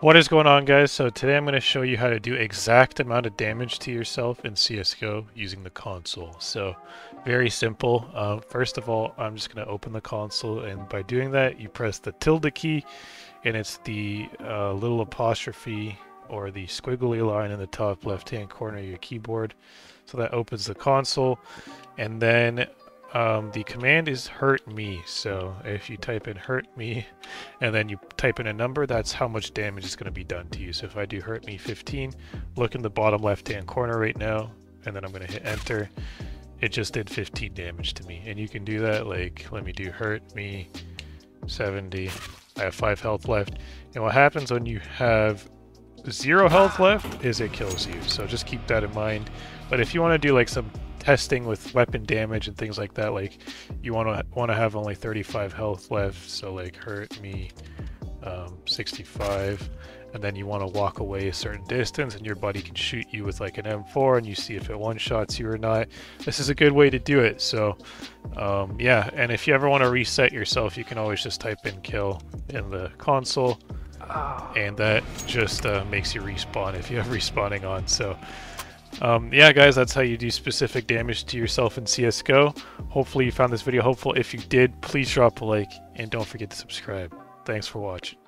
What is going on guys? So today I'm going to show you how to do exact amount of damage to yourself in CSGO using the console. So very simple. Uh, first of all, I'm just going to open the console and by doing that you press the tilde key and it's the uh, little apostrophe or the squiggly line in the top left hand corner of your keyboard. So that opens the console and then um, the command is hurt me, so if you type in hurt me and then you type in a number, that's how much damage is going to be done to you. So if I do hurt me 15, look in the bottom left hand corner right now, and then I'm going to hit enter. It just did 15 damage to me. And you can do that, like, let me do hurt me 70. I have 5 health left. And what happens when you have zero health left is it kills you. So just keep that in mind. But if you want to do like some testing with weapon damage and things like that, like you want to want to have only 35 health left, so like hurt me um, 65, and then you want to walk away a certain distance, and your buddy can shoot you with like an M4, and you see if it one shots you or not. This is a good way to do it. So um, yeah, and if you ever want to reset yourself, you can always just type in kill in the console. And that just uh, makes you respawn if you have respawning on. So um, yeah, guys, that's how you do specific damage to yourself in CSGO. Hopefully you found this video helpful. If you did, please drop a like and don't forget to subscribe. Thanks for watching.